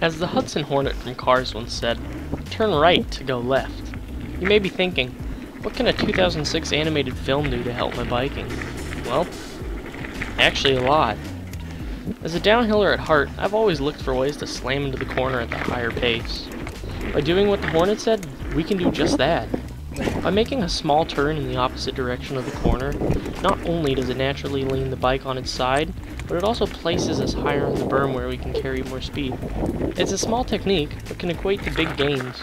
As the Hudson Hornet from Cars once said, turn right to go left. You may be thinking, what can a 2006 animated film do to help my biking? Well, actually a lot. As a downhiller at heart, I've always looked for ways to slam into the corner at the higher pace. By doing what the Hornet said, we can do just that. By making a small turn in the opposite direction of the corner, not only does it naturally lean the bike on its side, but it also places us higher on the berm where we can carry more speed. It's a small technique, but can equate to big gains.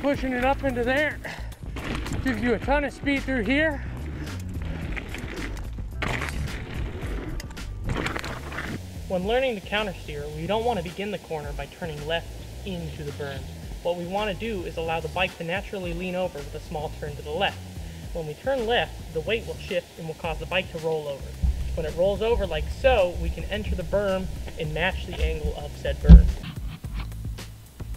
Pushing it up into there gives you a ton of speed through here. When learning to countersteer, we don't want to begin the corner by turning left into the berm. What we want to do is allow the bike to naturally lean over with a small turn to the left. When we turn left, the weight will shift and will cause the bike to roll over. When it rolls over like so, we can enter the berm and match the angle of said berm.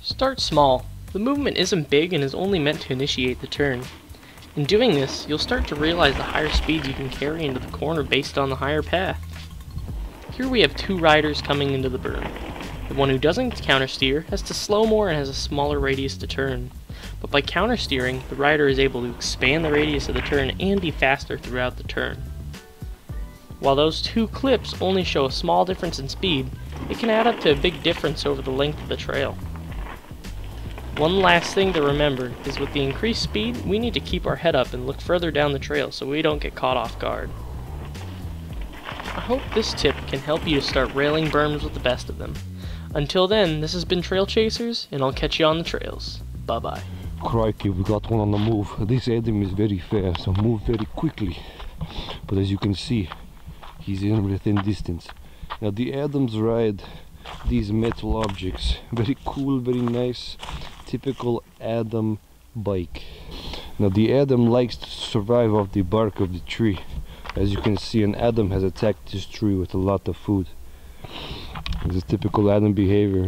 Start small. The movement isn't big and is only meant to initiate the turn. In doing this, you'll start to realize the higher speeds you can carry into the corner based on the higher path. Here we have two riders coming into the berm. The one who doesn't countersteer has to slow more and has a smaller radius to turn. But by countersteering, the rider is able to expand the radius of the turn and be faster throughout the turn. While those two clips only show a small difference in speed, it can add up to a big difference over the length of the trail. One last thing to remember is with the increased speed, we need to keep our head up and look further down the trail so we don't get caught off guard. I hope this tip can help you to start railing berms with the best of them. Until then, this has been Trail Chasers, and I'll catch you on the trails. Bye bye. Crikey, we got one on the move. This Adam is very fast, so move very quickly. But as you can see, he's in within distance. Now the Adams ride these metal objects. Very cool, very nice, typical Adam bike. Now the Adam likes to survive off the bark of the tree. As you can see, an Adam has attacked this tree with a lot of food. It's a typical Adam behavior.